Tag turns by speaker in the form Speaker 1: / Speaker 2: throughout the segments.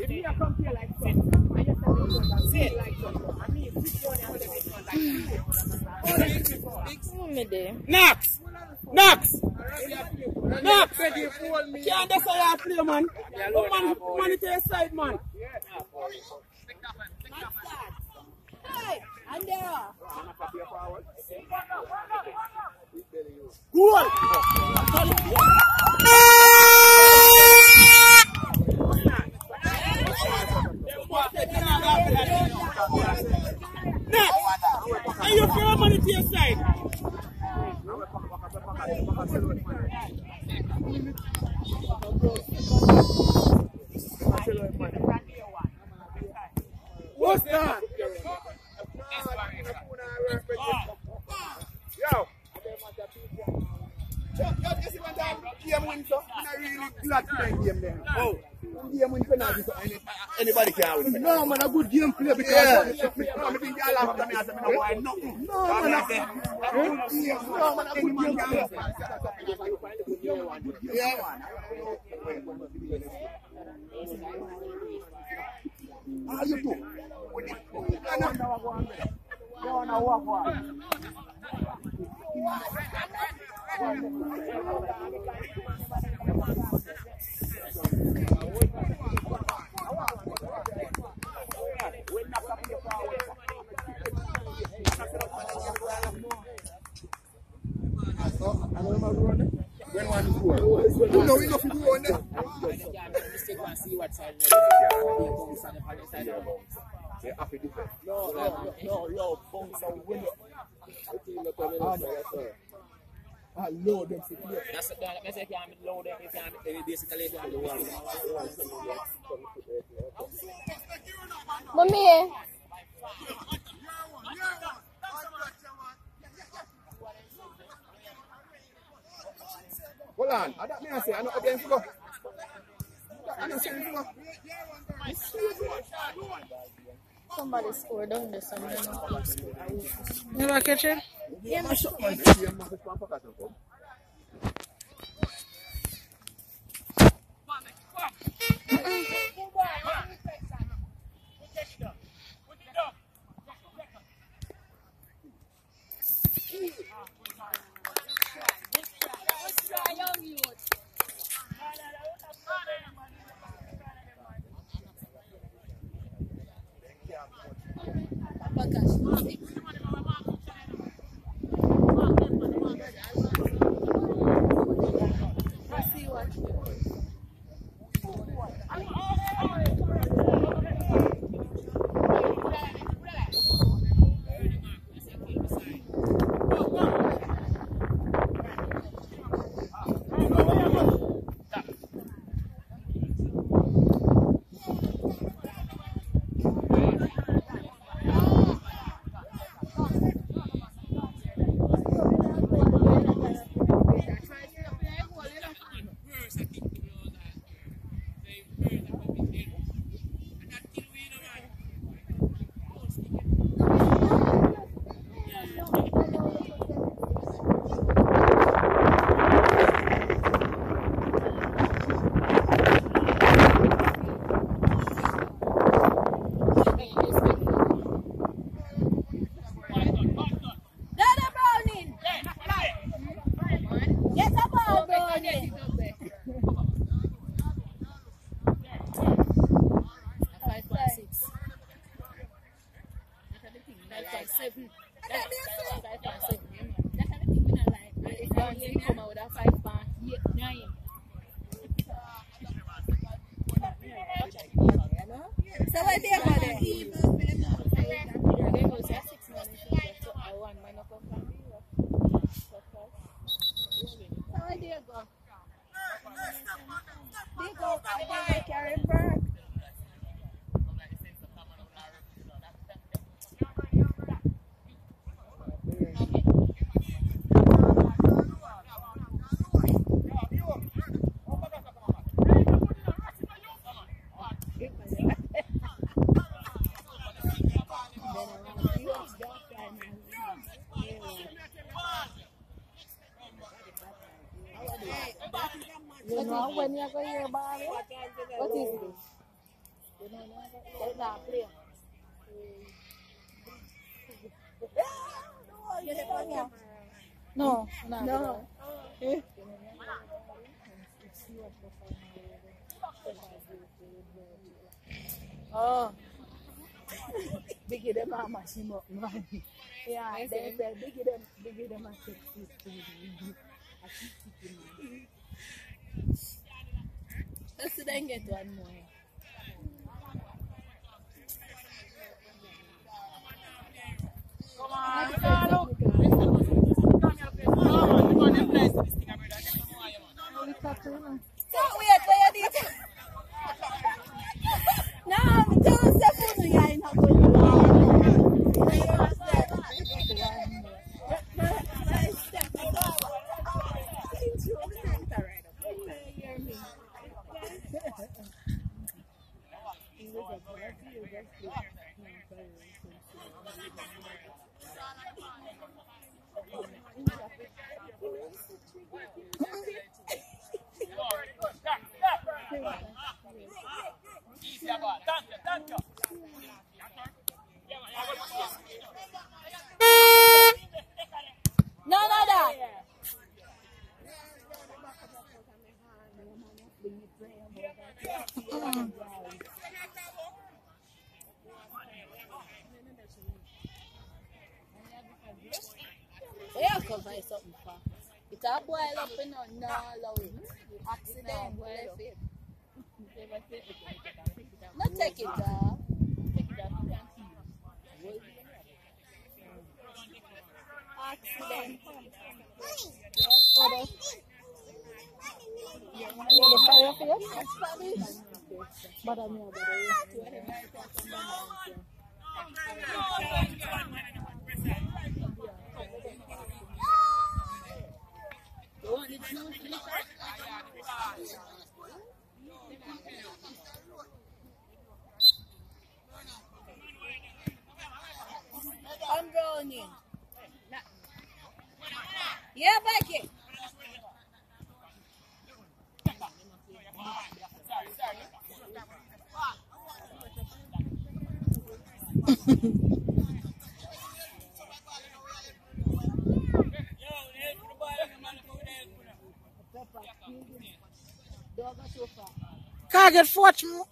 Speaker 1: If me a come here like so, I just tell you that sit like so. I mean, sit down and let me like?
Speaker 2: Knox! Knox! Knox! Can't just say I play, man. Come on, man, to your side, man.
Speaker 3: Hey, and there.
Speaker 2: Goal! You throw money to your side. What's that?
Speaker 1: No man, a good game play because yeah. no, me think y'all laugh at me as me no boy nothing. No man, a game. No man, a good game play. Yeah. How you do? You No, no, no, yo, bounce a winner. I load them for play.
Speaker 4: That's it. That's it. Can't be low there. You can't be basically down the wall.
Speaker 3: Mommy.
Speaker 1: Hold on, I don't mean I say, I know again for go. I know say go.
Speaker 3: Somebody scored on this and then I scored.
Speaker 2: Never catch it?
Speaker 3: Yeah,
Speaker 1: I shot my game, man, this one pocket of them.
Speaker 3: Dada Browning. Get a ball, Browning.
Speaker 5: Five point six. Five point seven. Five point seven. That's the thing we not like. And If Browning come out with a five point eight, nine.
Speaker 3: So what they for there?
Speaker 5: They go say six man is left, so I one man up from the
Speaker 3: So where they go? They go, they go carry Burke. You know when you go hear about it? What is this? not play. No, no, no. Eh. Oh,
Speaker 6: Biggie them a mash him up, man. Yeah, they said Biggie them, Biggie them a take this I keep kicking man.
Speaker 3: let's then get one more.
Speaker 4: Come on, Ronaldo. Come on, you want them nice to this thing, brother. Them know why you want.
Speaker 3: So wait, where you need No, I'm doing stuff for you. I'm not going to
Speaker 4: Easy, boy. Thank you, thank you.
Speaker 3: No, no, no. Find something for. It's a boil up no, allow it. Accident, boil up. No, take it off. Take it off. Accident. Yes, fire for you? Spanish. But I'm not You want the juice? I'm going in. Yeah, Becky.
Speaker 5: Can't get fortune.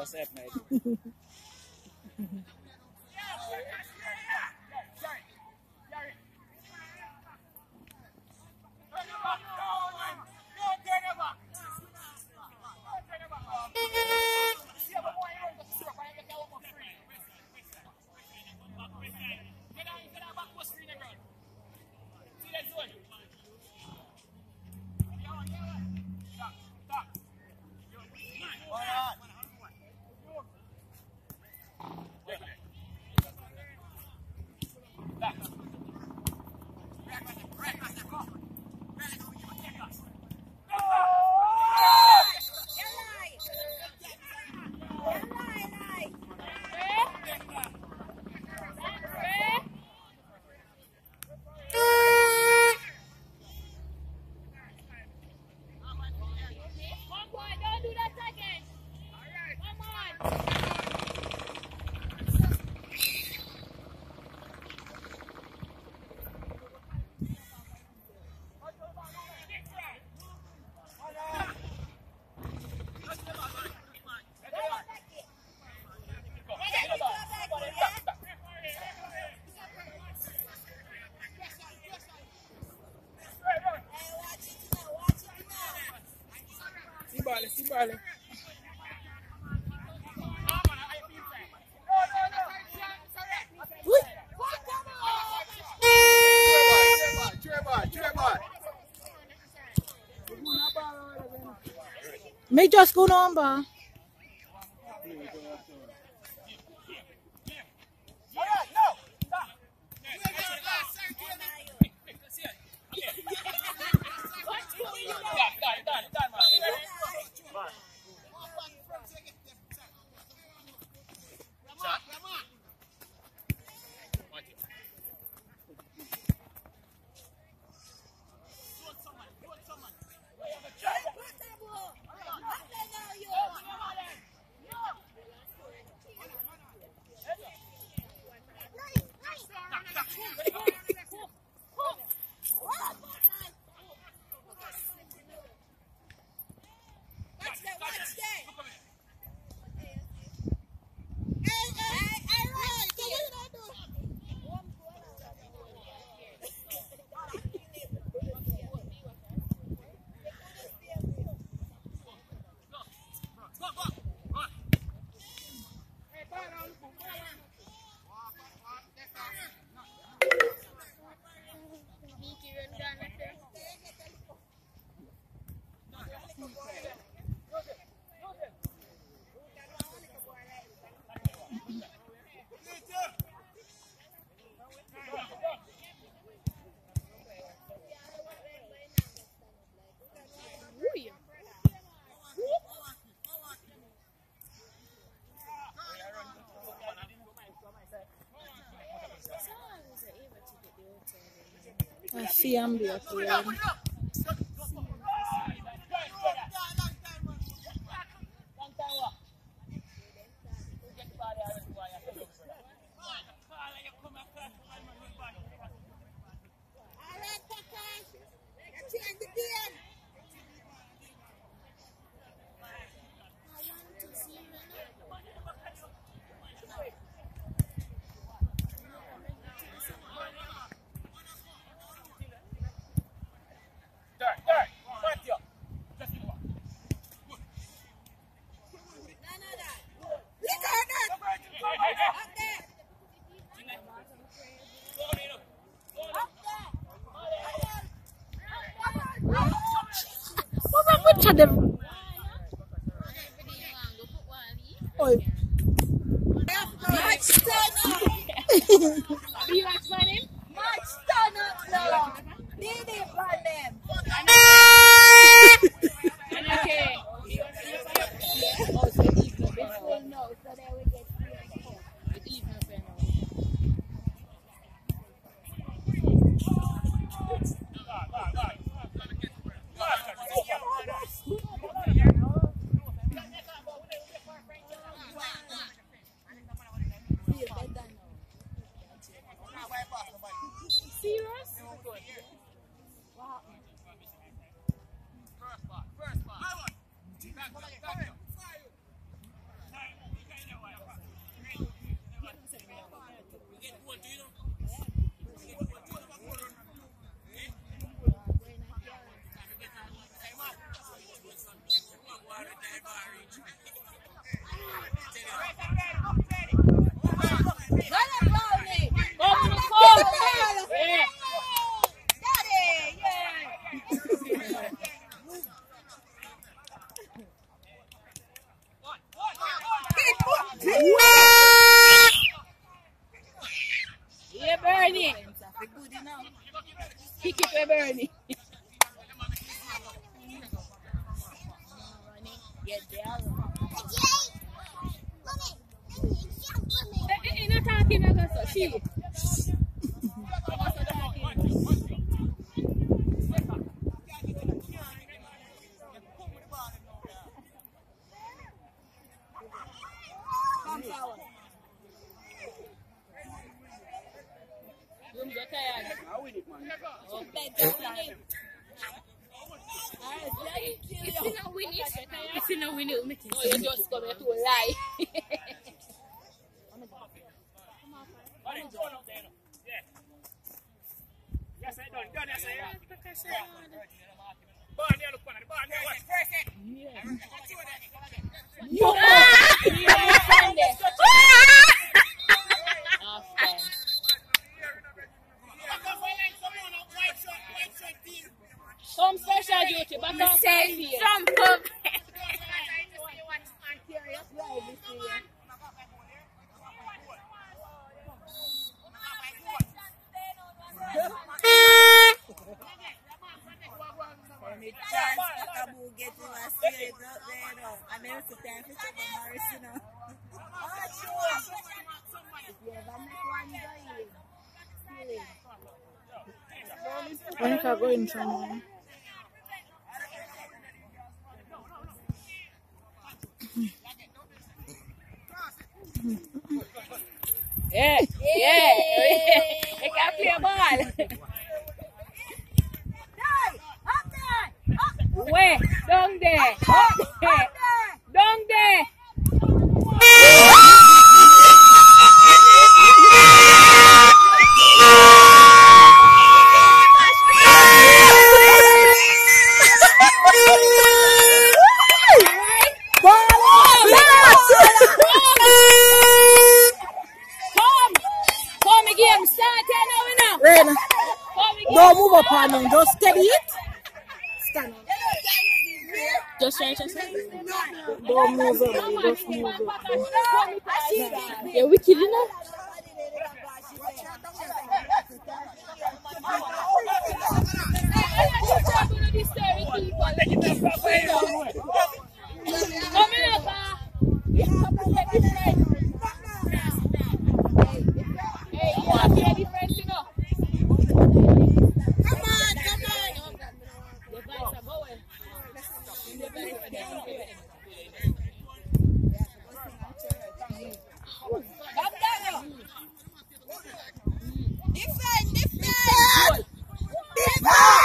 Speaker 4: A safe
Speaker 1: Trevor.
Speaker 3: Me just go number. I see I'm black already. What wrong with them? Oi.
Speaker 5: You watch my name? Okay. get
Speaker 7: the other somewhere.
Speaker 5: yeah, yeah, yeah. They gotta play a ball. Where? Down there. Down there. Down there.
Speaker 7: Scanning. Go steady it. Scanning.
Speaker 5: Just try to
Speaker 7: Don't move up. Just move up.
Speaker 5: Yeah, we killing her. Come
Speaker 3: here, Ah!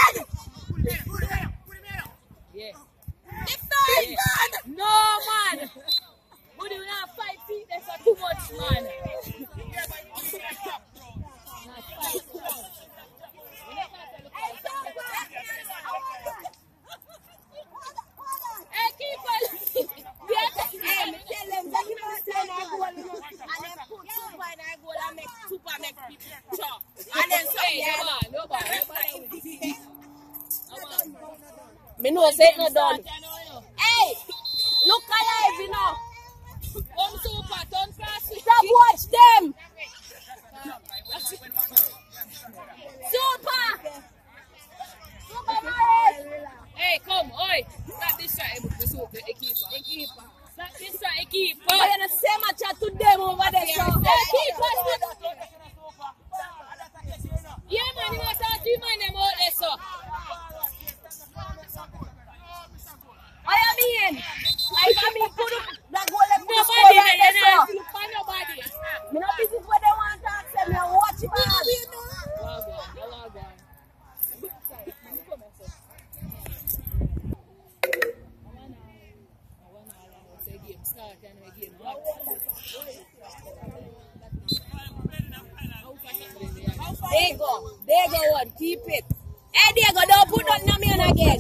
Speaker 3: There go one, keep it. Hey Diego, don't put nothing on me on again.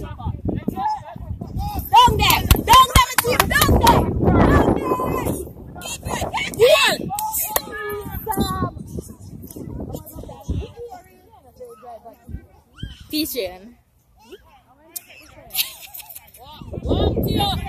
Speaker 3: Down there, down there, team, down there. Down there. Keep it, keep it.
Speaker 8: Vision.
Speaker 5: Walk, walk,